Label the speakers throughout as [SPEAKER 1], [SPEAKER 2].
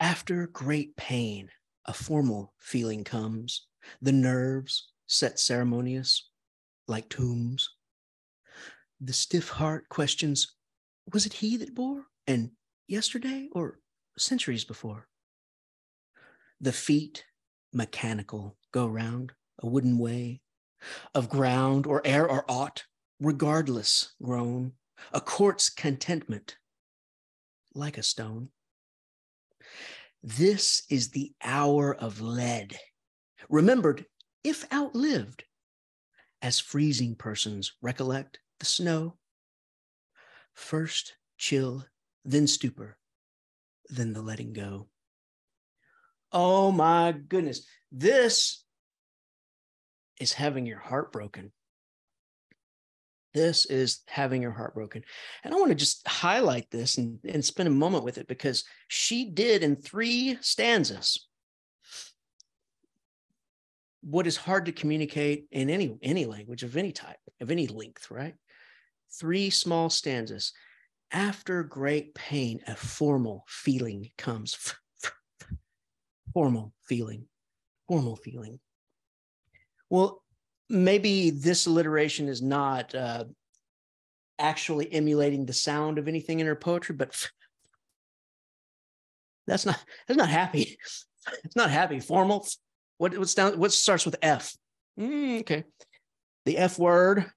[SPEAKER 1] After great pain, a formal feeling comes. The nerves set ceremonious like tombs. The stiff heart questions Was it he that bore? And yesterday or centuries before? The feet, mechanical, go round a wooden way of ground or air or aught, regardless grown, a quartz contentment like a stone. This is the hour of lead, remembered if outlived, as freezing persons recollect the snow. First chill, then stupor, then the letting go. Oh my goodness. This is having your heart broken. This is having your heart broken. And I want to just highlight this and, and spend a moment with it because she did in three stanzas what is hard to communicate in any any language of any type, of any length, right? Three small stanzas. After great pain, a formal feeling comes. formal feeling. Formal feeling. Well, maybe this alliteration is not uh, actually emulating the sound of anything in her poetry, but that's not that's not happy. It's not happy. Formal. What what's down? What starts with F? Mm, okay, the F word.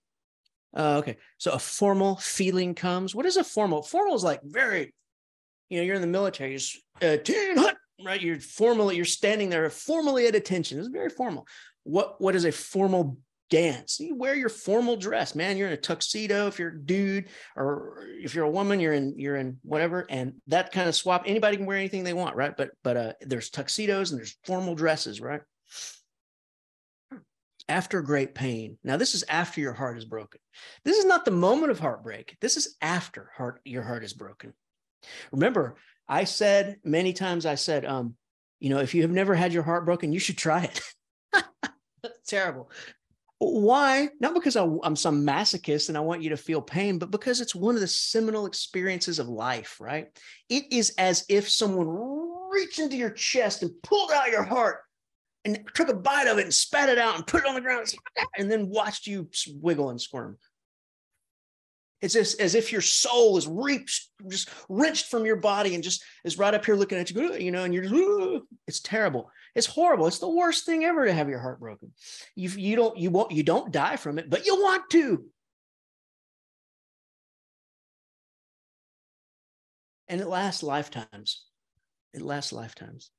[SPEAKER 1] Uh, okay, so a formal feeling comes. What is a formal? Formal is like very, you know, you're in the military. You're uh, right. You're formally. You're standing there formally at attention. It's very formal. What what is a formal dance? You wear your formal dress man. You're in a tuxedo if you're a dude or if you're a woman you're in you're in whatever and that kind of swap. Anybody can wear anything they want right? But but uh there's tuxedos and there's formal dresses right? After great pain. Now this is after your heart is broken. This is not the moment of heartbreak. This is after heart your heart is broken remember i said many times i said um you know if you have never had your heart broken you should try it That's terrible. Why? Not because I, am some masochist and I want you to feel pain, but because it's one of the seminal experiences of life, right? It is as if someone reached into your chest and pulled out your heart and took a bite of it and spat it out and put it on the ground and then watched you wiggle and squirm. It's just as if your soul is reached, just wrenched from your body and just is right up here looking at you, you know, and you're just, it's terrible. It's horrible. It's the worst thing ever to have your heart broken. You, you don't, you won't, you don't die from it, but you want to. And it lasts lifetimes. It lasts lifetimes.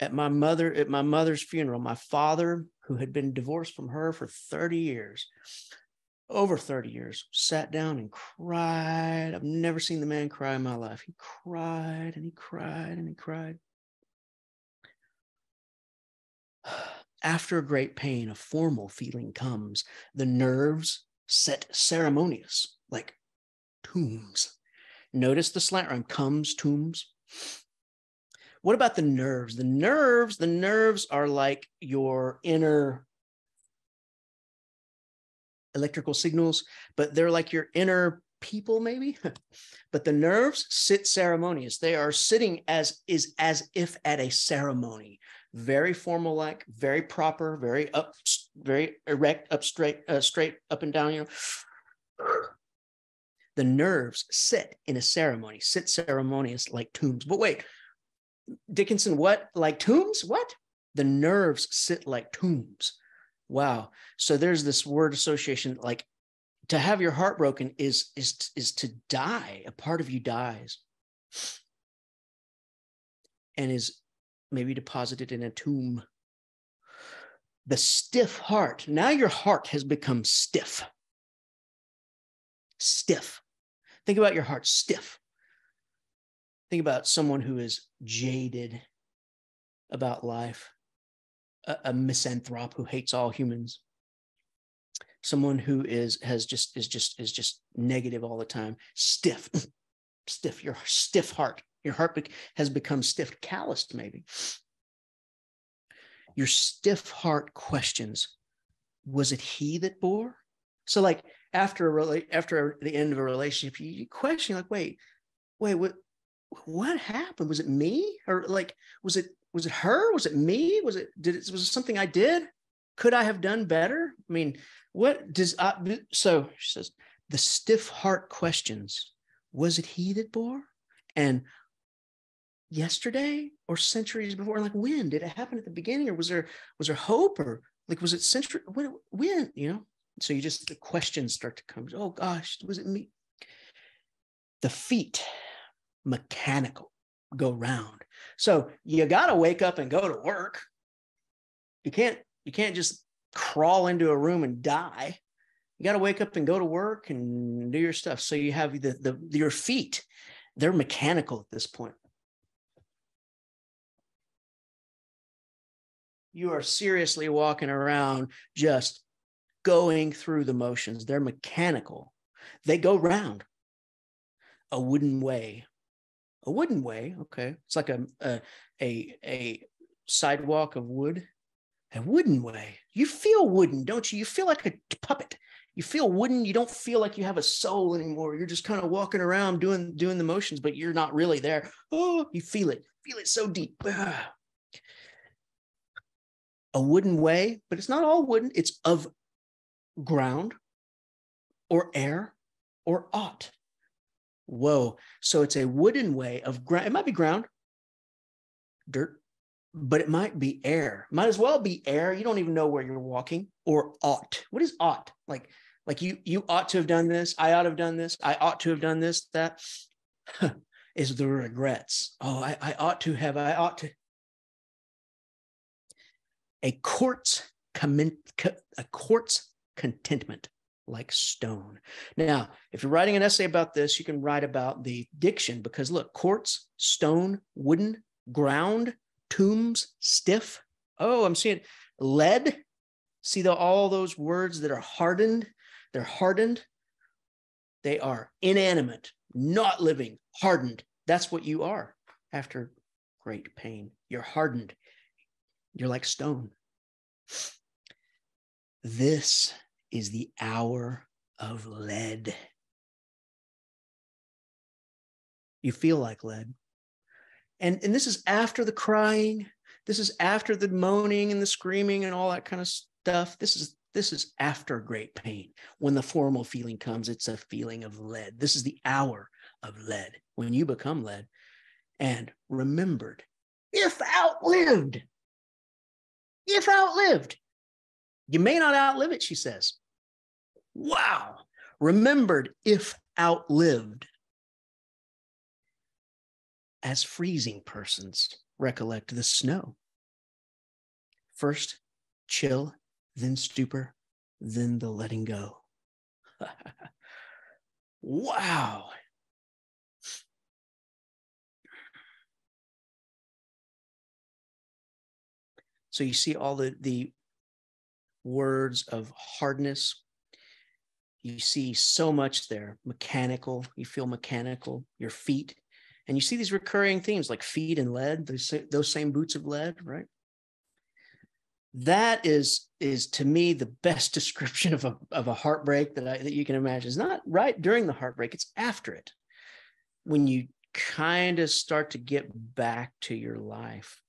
[SPEAKER 1] At my mother, at my mother's funeral, my father, who had been divorced from her for 30 years, over 30 years, sat down and cried. I've never seen the man cry in my life. He cried and he cried and he cried. After a great pain, a formal feeling comes. The nerves set ceremonious, like tombs. Notice the slant rhyme comes, tombs. What about the nerves? The nerves, the nerves are like your inner electrical signals, but they're like your inner people maybe. But the nerves sit ceremonious. They are sitting as is as if at a ceremony. Very formal like very proper very up very erect up straight uh, straight up and down you know. The nerves sit in a ceremony sit ceremonious like tombs. But wait dickinson what? Like tombs? What? The nerves sit like tombs wow. So there's this word association like to have your heart broken is is is to die. A part of you dies. And is maybe deposited in a tomb. The stiff heart now your heart has become stiff. Stiff. Think about your heart stiff. Think about someone who is jaded about life a, a misanthrope who hates all humans. Someone who is has just is just is just negative all the time. Stiff stiff your stiff heart. Your heart be- has become stiff calloused maybe. Your stiff heart questions was it he that bore? So like after a rela- after the end of a relationship you question like wait wait what what happened? Was it me? Or like, was it, was it her? Was it me? Was it, did it, was it something I did? Could I have done better? I mean, what does, uh, so she says, the stiff heart questions, was it he that bore? And yesterday or centuries before? Like when did it happen at the beginning? Or was there, was there hope or like, was it century? When, when, you know? So you just, the questions start to come. Oh gosh, was it me? The feet mechanical, go round. So you got to wake up and go to work. You can't you can't just crawl into a room and die. You got to wake up and go to work and do your stuff. So you have the, the your feet, they're mechanical at this point. You are seriously walking around just going through the motions. They're mechanical. They go round a wooden way a wooden way. Okay, it's like a a a, a sidewalk of wood. A wooden way. You feel wooden, don't you? You feel like a puppet. You feel wooden. You don't feel like you have a soul anymore. You're just kind of walking around doing doing the motions, but you're not really there. Oh, you feel it. Feel it so deep. A wooden way, but it's not all wooden. It's of ground or air or aught. Whoa. So it's a wooden way of ground. It might be ground, dirt, but it might be air. Might as well be air. You don't even know where you're walking or ought. What is ought? Like, like you, you ought to have done this. I ought to have done this. I ought to have done this, that is the regrets. Oh, I, I ought to have, I ought to. A quartz comment, a quartz contentment like stone. Now, if you're writing an essay about this, you can write about the diction because look, quartz, stone, wooden, ground, tombs, stiff. Oh, I'm seeing lead. See the, all those words that are hardened? They're hardened. They are inanimate, not living, hardened. That's what you are after great pain. You're hardened. You're like stone. This is the hour of lead. You feel like lead. And, and this is after the crying. This is after the moaning and the screaming and all that kind of stuff. This is this is after great pain. When the formal feeling comes, it's a feeling of lead. This is the hour of lead when you become lead and remembered, if outlived, if outlived. You may not outlive it, she says. Wow. Remembered if outlived. As freezing persons recollect the snow. First chill, then stupor, then the letting go. wow. So you see all the, the words of hardness. You see so much there mechanical, you feel mechanical, your feet. And you see these recurring themes like feet and lead, those, those same boots of lead, right? That is is to me the best description of a of a heartbreak that I that you can imagine. It's not right during the heartbreak, it's after it. When you kind of start to get back to your life